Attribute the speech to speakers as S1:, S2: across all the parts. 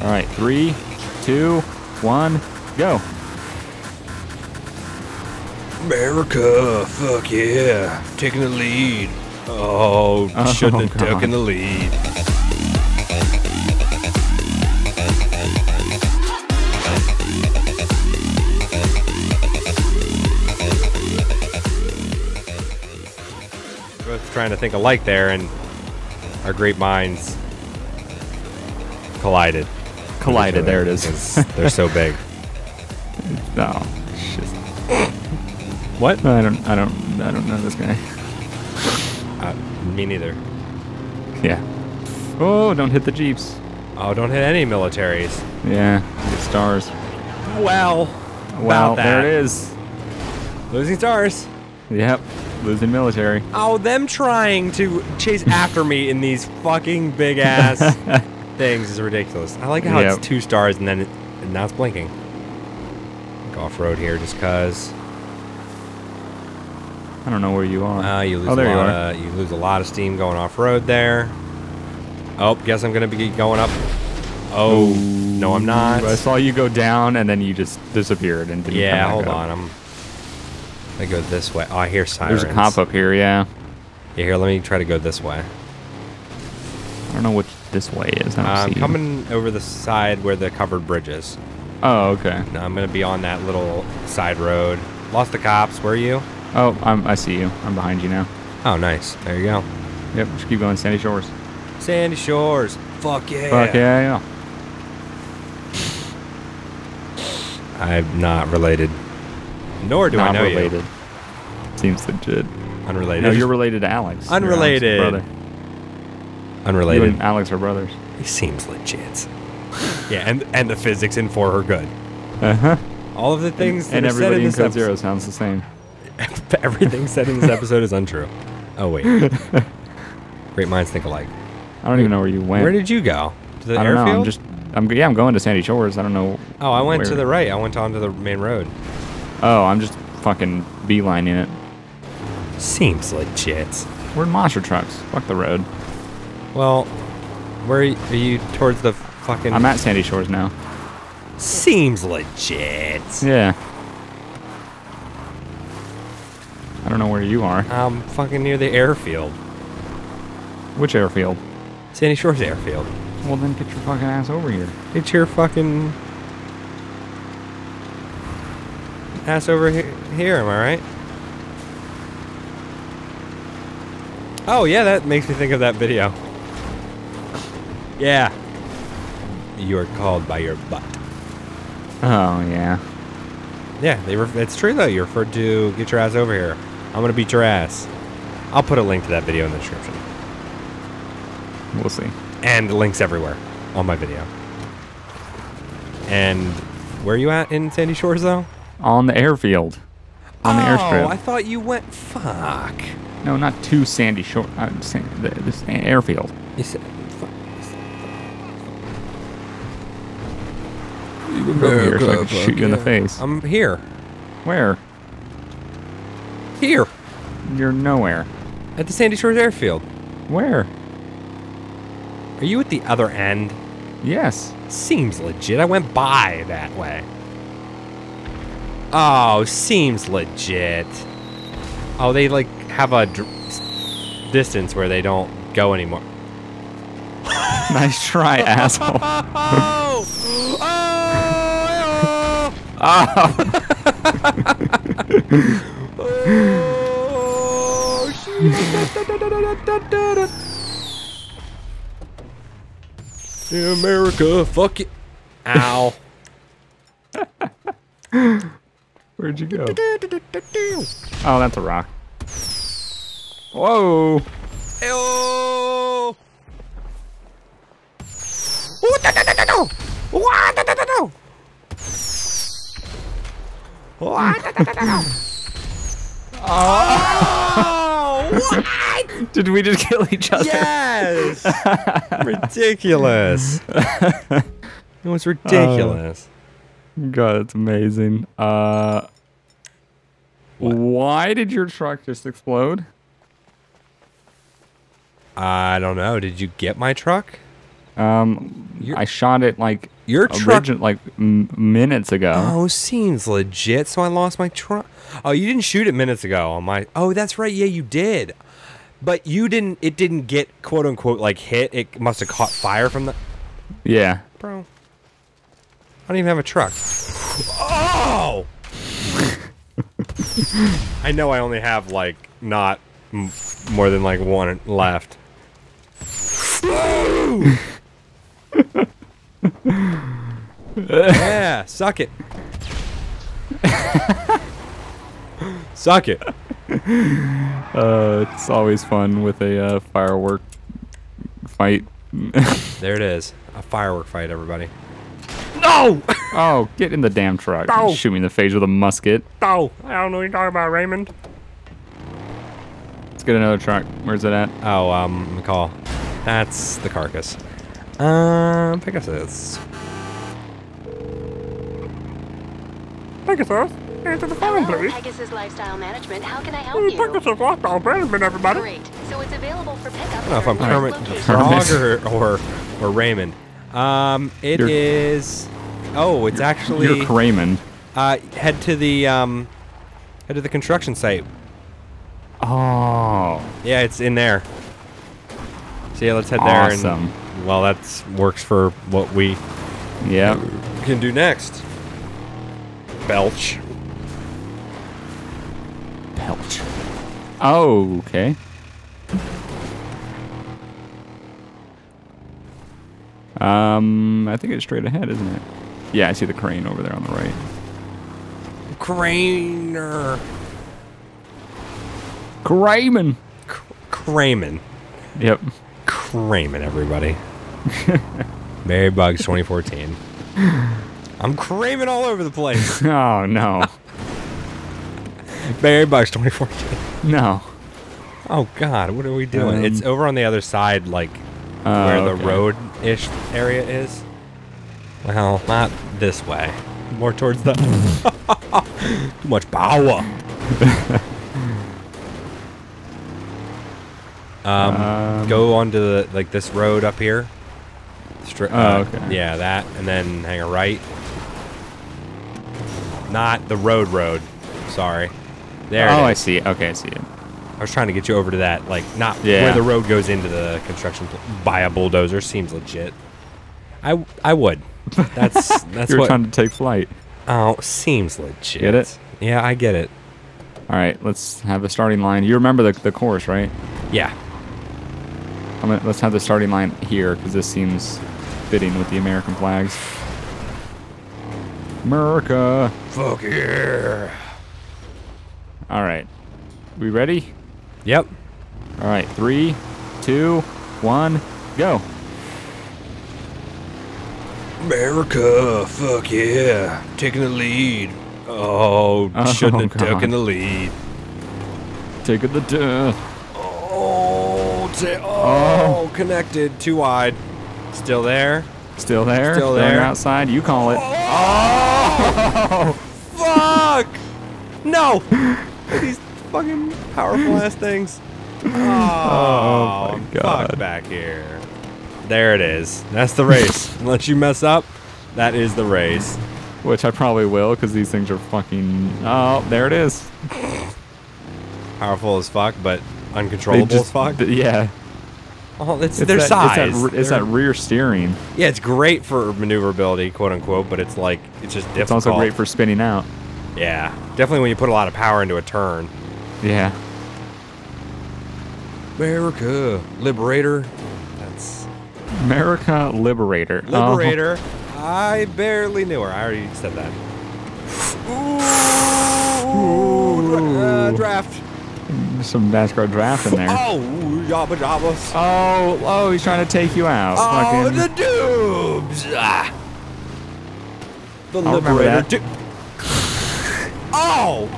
S1: All right, three, two, one, go.
S2: America, fuck yeah, taking the lead. Oh,
S1: Oh,
S2: shouldn't have taken the lead. Both trying to think alike there, and our great minds collided.
S1: Collided. There it is.
S2: Because They're so big.
S1: No, shit.
S2: What?
S1: I don't. I don't. I don't know this guy.
S2: Uh, me neither.
S1: Yeah. Oh, don't hit the jeeps.
S2: Oh, don't hit any militaries.
S1: Yeah. Get stars.
S2: Well,
S1: Well,
S2: about
S1: there
S2: that.
S1: it is.
S2: Losing stars.
S1: Yep. Losing military.
S2: Oh, them trying to chase after me in these fucking big ass things is ridiculous. I like how
S1: Yep.
S2: it's two stars and then it, and now it's blinking. Go off road here just cause.
S1: I don't know where you are.
S2: Uh, you lose
S1: oh, there
S2: a
S1: you
S2: lot
S1: are.
S2: Of, you lose a lot of steam going off road there. Oh, guess I'm gonna be going up. Oh, no, I'm not.
S1: I saw you go down and then you just disappeared and didn't
S2: Yeah,
S1: come
S2: hold
S1: up.
S2: on. I'm. I go this way. Oh, I hear sirens.
S1: There's a cop up here. Yeah.
S2: Yeah, here, let me try to go this way.
S1: I don't know which this way is. I see.
S2: coming over the side where the covered bridge is.
S1: Oh, okay.
S2: Now I'm gonna be on that little side road. Lost the cops. Where are you?
S1: Oh, I'm, I see you. I'm behind you now.
S2: Oh, nice. There you go.
S1: Yep. Just keep going. Sandy Shores.
S2: Sandy Shores. Fuck yeah.
S1: Fuck yeah, yeah.
S2: I'm not related. Nor do I know
S1: related. Seems legit.
S2: you. Unrelated.
S1: No, you're related to Alex. You're Alex's
S2: Unrelated.
S1: You and Alex are brothers.
S2: He seems legit. yeah, and and the physics in for her good.
S1: Uh huh.
S2: All of the things
S1: And
S2: said
S1: everybody
S2: in
S1: in Code. Zero sounds the same.
S2: Everything said in this episode is untrue. Oh wait. Great minds think alike.
S1: I don't even know where you went.
S2: Where did you go? To the
S1: I don't
S2: airfield?
S1: know. I'm just. I'm yeah. I'm going to Sandy Shores. I don't know.
S2: oh, I went to the right. I went onto the main road.
S1: Oh, I'm just fucking beelining it.
S2: Seems legit.
S1: We're in monster trucks. Fuck the road.
S2: Well, where are you, are you towards the fucking?
S1: I'm at Sandy Shores now.
S2: Seems legit.
S1: Yeah. I don't know where you are.
S2: I'm fucking near the airfield,
S1: Which airfield?
S2: Sandy Shores Airfield.
S1: Well, then get your fucking ass over here.
S2: Get your fucking ass over he- here. Am I right? Oh yeah, that makes me think of that video. Yeah. You are called by your butt.
S1: Oh yeah.
S2: Yeah, they ref- it's true though. You're referred to get your ass over here. I'm gonna beat your ass. I'll put a link to that video in the description.
S1: We'll see.
S2: And links everywhere on my video. And where are you at in Sandy Shores though?
S1: On the airfield. On the airstrip. oh.
S2: I thought you went. Fuck.
S1: no, not to Sandy Shore. Uh, San- the, this airfield.
S2: You said.
S1: You go here so I can shoot you in the face.
S2: I'm here.
S1: Where?
S2: Here
S1: You're nowhere.
S2: at the Sandy Shores Airfield.
S1: Where?
S2: Are you at the other end?
S1: Yes.
S2: Seems legit. I went by that way. Oh, seems legit. Oh, they like have a distance where they don't go anymore.
S1: nice try, asshole.
S2: Oh! Oh! Oh! shit. America, fuck it. Ow.
S1: Where'd you go? Oh, that's a rock. Whoa.
S2: Ew. Ooh, da, da, da, da, da. Oh, what?
S1: Did we just kill each other?
S2: Yes! ridiculous. It was ridiculous.
S1: God, it's amazing. Uh,
S2: What?
S1: why did your truck just explode?
S2: I don't know. Did you get my truck?
S1: Um,
S2: Your-
S1: I shot it like
S2: Your truck-
S1: origin- like m- minutes ago.
S2: Oh, seems legit. So I lost my truck. Oh, you didn't shoot it minutes ago on my. Oh, that's right. Yeah, you did. But you didn't. It didn't get quote unquote like hit. It must have caught fire from the.
S1: Yeah.
S2: Bro. I don't even have a truck. Oh! I know I only have like not m- more than like one left. yeah, suck it. suck it.
S1: Uh, it's always fun with a uh, firework fight.
S2: There it is. A firework fight, everybody. No!
S1: oh, get in the damn truck.
S2: No.
S1: Shoot me in the face with a musket.
S2: No! I don't know what you're talking about, Raymond.
S1: Let's get another truck. Where's it at?
S2: Oh, um, McCall. That's the carcass. Um, Pegasus.
S3: Pegasus, answer the phone,
S4: Hello,
S3: please.
S4: Pegasus Lifestyle Management. How can I help
S3: Hey,
S4: you?
S3: Pegasus Lifestyle Management, everybody.
S4: Great. So it's available for pickup.
S2: I don't know if I'm
S4: at
S2: Kermit
S4: location.
S2: Frog or, or or Raymond. Um, it
S1: You're-
S2: is. Oh, it's actually.
S1: You're Raymond.
S2: uh, head to the um, head to the construction site.
S1: Oh,
S2: Yeah, it's in there. So yeah, let's head
S1: Awesome.
S2: there and well, that works for what we
S1: yep.
S2: can do next. Belch.
S1: Belch. Oh, okay. Um, I think it's straight ahead, isn't it? Yeah, I see the crane over there on the right.
S2: Craner.
S1: Cramen.
S2: Cramen.
S1: Yep.
S2: Cramen, everybody. Mary Buggs 2014. I'm cramming all over the place.
S1: Oh no,
S2: Barry Buggs 2014.
S1: no.
S2: Oh God, what are we doing?
S1: Um,
S2: it's over on the other side, like
S1: Oh,
S2: where
S1: okay.
S2: the road-ish area is. Well, not this way. More towards the. Too much power. um,
S1: Um,
S2: go onto the like this road up here. Stri-
S1: Oh,
S2: uh,
S1: okay.
S2: Yeah, that, and then hang a right. Not the road road. Sorry. There.
S1: oh,
S2: it
S1: I see. Okay, I see it.
S2: I was trying to get you over to that, like not
S1: Yeah.
S2: where the road goes into the construction pl- by a bulldozer. Seems legit. I I would. That's that's
S1: You're
S2: what.
S1: trying to take flight.
S2: oh, seems legit.
S1: Get it?
S2: Yeah, I get it.
S1: All right, let's have the starting line. You remember the the course, right?
S2: Yeah.
S1: I'm gonna, let's have the starting line here because this seems fitting with the American flags. America.
S2: Fuck yeah.
S1: All right, we ready?
S2: Yep.
S1: All right, three, two, one, go.
S2: America, fuck yeah, taking the lead. Oh,
S1: Oh,
S2: shouldn't have
S1: God.
S2: taken the lead.
S1: Taking the death.
S2: Oh, ta- oh. oh, connected, too wide. Still there.
S1: Still there?
S2: Still
S1: Going
S2: there.
S1: outside. You call it.
S2: Oh, oh! Fuck! No, these fucking powerful ass things. Oh, oh,
S1: my
S2: Fuck
S1: God.
S2: back here. There it is. That's the race. Unless you mess up, that is the race.
S1: Which I probably will because these things are fucking. Oh, there it is.
S2: Powerful as fuck, but uncontrollable
S1: just-
S2: as fuck.
S1: yeah.
S2: Oh, it's,
S1: It's
S2: their
S1: that,
S2: size.
S1: It's, that, it's that rear steering.
S2: yeah, it's great for maneuverability, quote unquote, but it's like it's just difficult.
S1: It's also great for spinning out.
S2: yeah, definitely when you put a lot of power into a turn.
S1: Yeah.
S2: America, liberator. That's
S1: America Liberator. Oh,
S2: liberator. I barely knew her. I already said that. Ooh, draft.
S1: Some NASCAR draft in there.
S2: Oh, yabba jabbas.
S1: Oh, oh, he's trying to take you out.
S2: Oh,
S1: Fucking-
S2: the dubs. Ah. The
S1: I'll
S2: liberator. oh,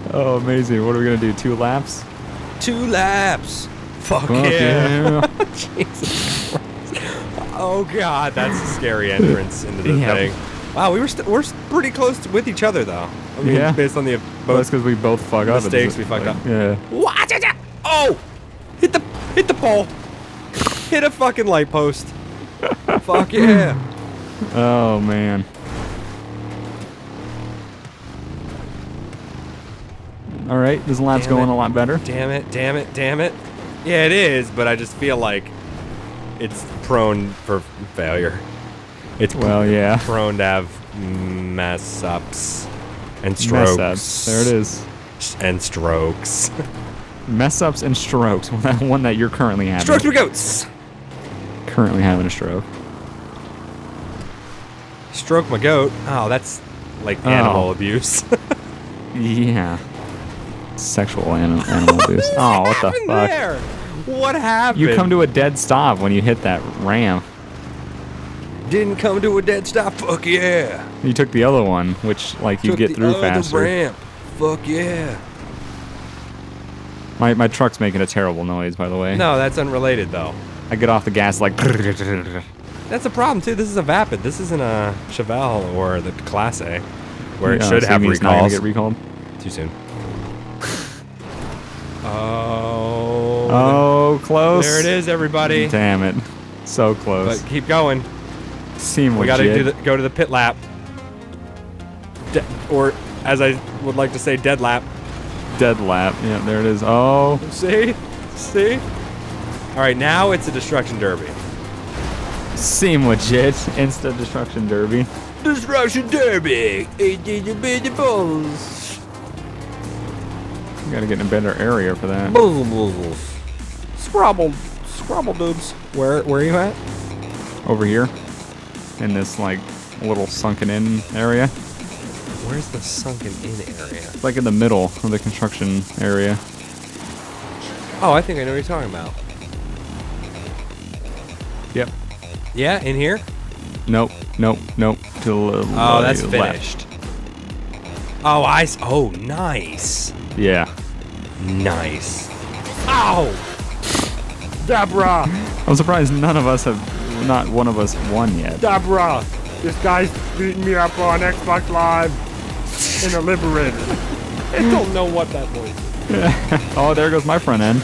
S1: oh, amazing. What are we going to do? Two laps?
S2: two laps. Fuck,
S1: Fuck
S2: yeah.
S1: yeah.
S2: Jesus Christ. Oh god, that's a scary entrance into the
S1: Yep.
S2: thing. Wow, we were st- we're pretty close to, with each other though. I mean,
S1: Yeah.
S2: based on the
S1: Well, that's
S2: both
S1: because we both fuck up.
S2: mistakes we fuck
S1: like,
S2: up.
S1: Yeah.
S2: It! Oh, hit the Hit the pole. Hit a fucking light post. Fuck yeah.
S1: Oh man. All right, this lap's
S2: Damn
S1: going
S2: it.
S1: a lot better.
S2: Damn it, damn it, damn it. Yeah, it is, but I just feel like it's prone for failure. It's
S1: Well, yeah.
S2: prone to have mess ups and strokes.
S1: Mess ups. There it is.
S2: And strokes.
S1: Mess ups and strokes. One that, one that you're currently having.
S2: strokes for goats.
S1: Currently having a stroke.
S2: Stroke my goat. Oh, that's like
S1: Oh.
S2: animal abuse.
S1: Yeah. Sexual anim- animal abuse. Oh, what the
S2: happened
S1: fuck?
S2: there? What happened?
S1: You come to a dead stop when you hit that ramp.
S2: Didn't come to a dead stop. Fuck yeah.
S1: You took the other one, which like you get through
S2: other
S1: faster.
S2: ramp. Fuck yeah.
S1: My my truck's making a terrible noise, by the way.
S2: No, that's unrelated though.
S1: I get off the gas like.
S2: That's a problem too. This is a Vapid. This isn't a Chevelle or the Class A, where it should
S1: so
S2: have
S1: it's not gonna get recalled.
S2: Too soon. oh.
S1: Oh, close.
S2: There it is, everybody.
S1: Damn it. So close.
S2: But keep going.
S1: Seem
S2: We got to do the, go to the pit lap. De- or, as I would like to say, dead lap.
S1: dead lap. Yeah, there it is. Oh,
S2: See? See? All right, now it's a destruction derby.
S1: seem legit. Insta destruction derby.
S2: Destruction derby. balls.
S1: You gotta get in a better area for that.
S2: Scrabble, scrabble dubs. Where, where are you at?
S1: Over here, in this like little sunken in area,
S2: Where's the sunken in area?
S1: It's like in the middle of the construction area.
S2: Oh, I think I know what you're talking about.
S1: Yep.
S2: Yeah, in here.
S1: Nope. Nope. Nope. To
S2: Oh, that's
S1: left.
S2: finished. Oh, I. Oh, nice.
S1: Yeah.
S2: Nice. Ow!
S3: Deborah,
S1: I'm surprised none of us have, not one of us won yet.
S3: Deborah, this guy's beating me up on Xbox Live in a Liberator.
S2: I don't know what that voice is.
S1: Oh, there goes my front end.